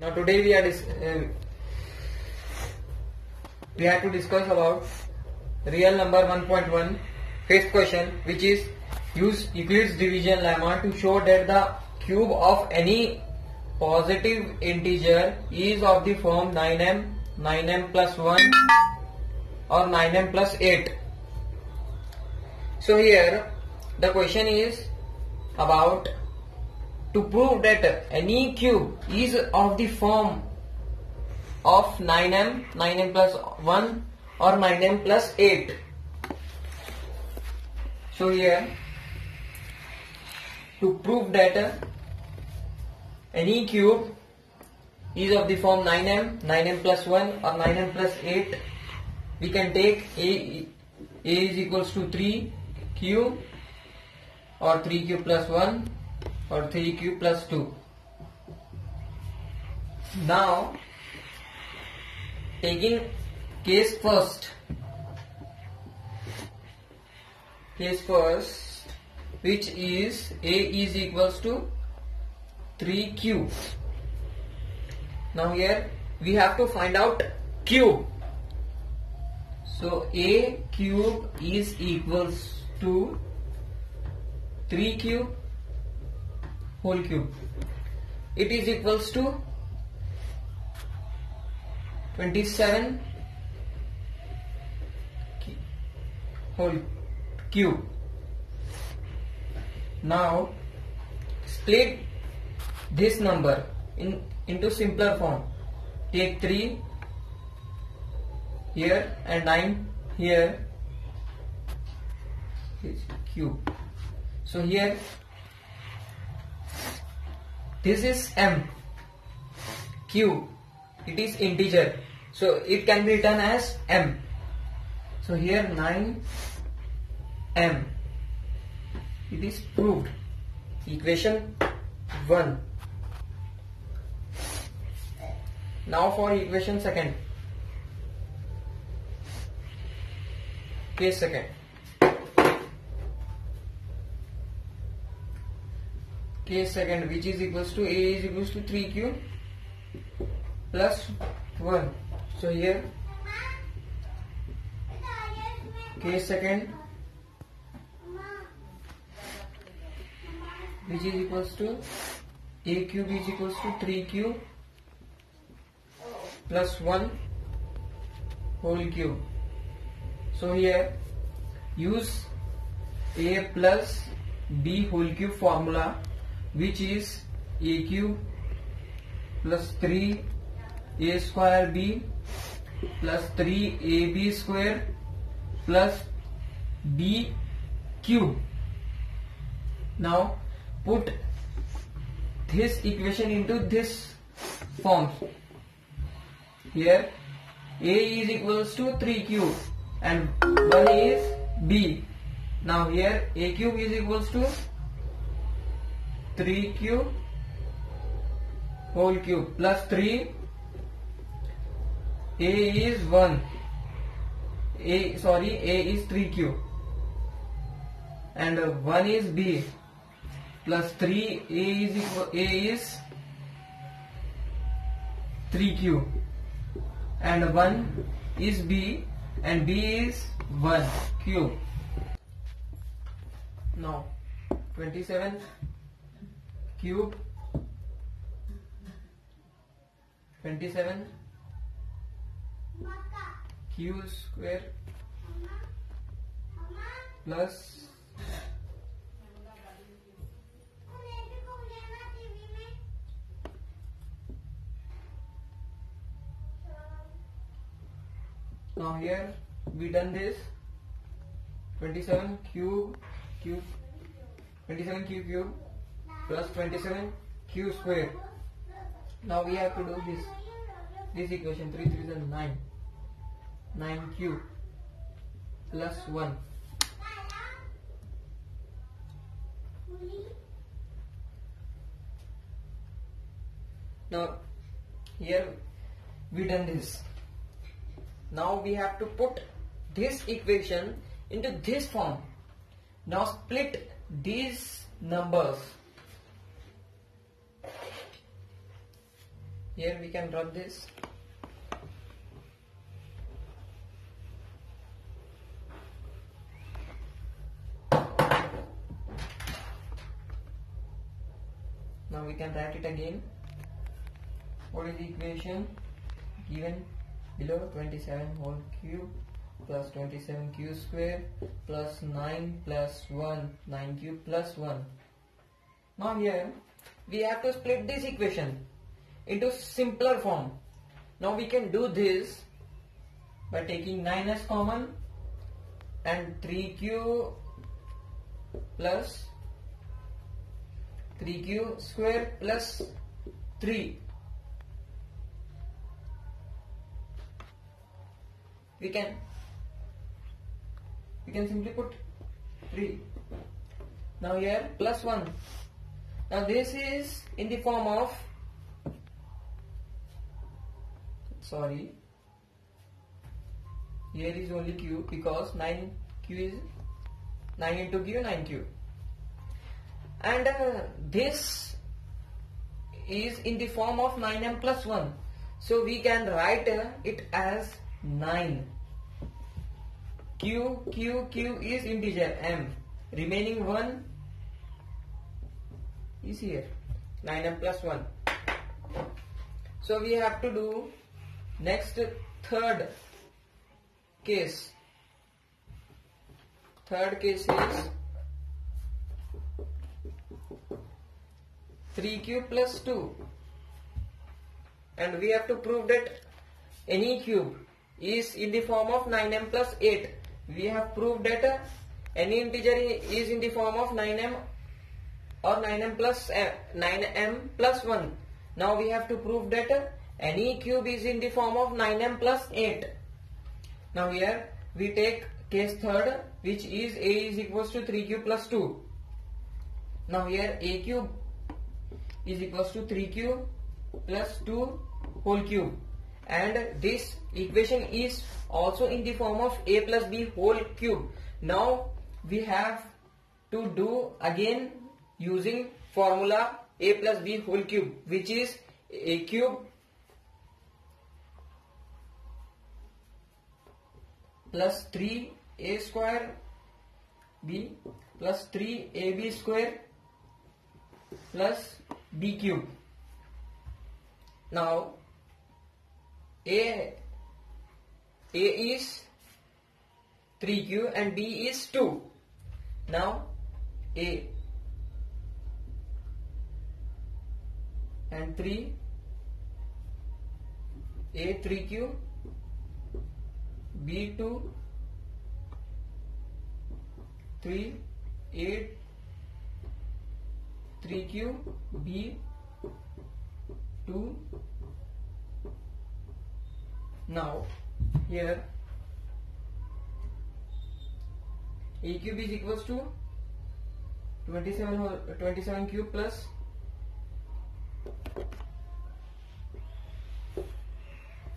Now today we are uh, we have to discuss about real number 1.1 fifth question which is use Euclid's division lemma to show that the cube of any positive integer is of the form 9m 9m plus 1 or 9m plus 8 so here the question is about to prove that any cube is of the form of 9m, 9m plus 1 or 9m plus 8. So here to prove that any cube is of the form 9m, 9m plus 1 or 9m plus 8 we can take a, a is equals to 3 cube or 3 cube plus 1 और three Q plus two. Now taking case first case first which is A is equals to three Q now here we have to find out Q so A cube is equals to three cube whole cube. It is equals to 27 whole cube. Now split this number in into simpler form. Take 3 here and 9 here is cube. So here this is m. Cube it is integer. So it can be written as m. So here 9 m. It is proved. Equation 1 now for equation second. Case second case second which is equals to a is equals to 3q plus 1 so here case second which is equals to a cube is equals to 3q plus 1 whole cube so here use a plus b whole cube formula which is a cube plus 3 a square b plus 3 ab square plus b cube. Now put this equation into this form. Here a is equals to 3 cube and 1 is b. Now here a cube is equals to 3 cube whole cube plus 3 a is 1 a sorry a is 3 cube. And 1 is b. Plus 3 a is equal a is 3 cube. And 1 is b and b is 1 cube. Now 27 cube 27 q square plus now here we done this 27 cube cube 27 cube cube plus 27 q square. Now we have to do this this equation 3 3 is 9 9q plus 1 now here we done this. Now we have to put this equation into this form. Now split these numbers here we can rub this. Now we can write it again. What is the equation given below? 27 whole cube plus 27 q square plus 9 plus 1 9 cube plus 1 now here we have to split this equation into simpler form. Now we can do this by taking 9 as common and 3q plus 3q square plus 3 we can we can simply put 3 now here plus 1 now this is in the form of sorry. Here is only q because 9 q is 9 into q 9 q. And uh, this is in the form of 9m plus 1 so we can write uh, it as 9 q q q is integer m. Remaining 1 is here. 9m plus 1 so we have to do next third case. Third case is 3q plus 2 and we have to prove that any cube is in the form of 9m plus 8 we have proved that any integer is in the form of 9m or 9m uh, 9m plus 1 now we have to prove that any cube is in the form of 9m plus 8 now here we take case third which is a is equals to 3q plus 2 now here a cube is equals to 3q plus 2 whole cube. And this equation is also in the form of a plus b whole cube. Now we have to do again using formula a plus b whole cube which is a cube plus 3 a square b plus 3 ab square plus b cube. Now a A is 3q and B is 2. Now A and 3 A 3q B 2 3 8 3q B 2 now here a cube is equals to 27 whole, 27 cube plus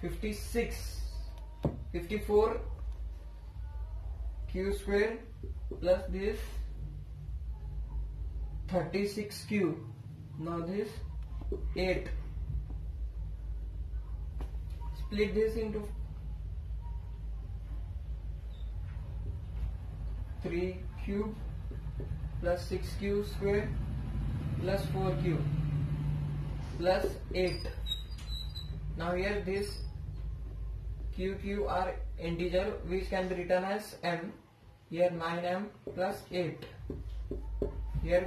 56 54 q square plus this 36 q. Now this 8 split this into 3 cube plus 6 q square plus 4 q plus 8 now here this q are integer which can be written as m here 9m plus 8 here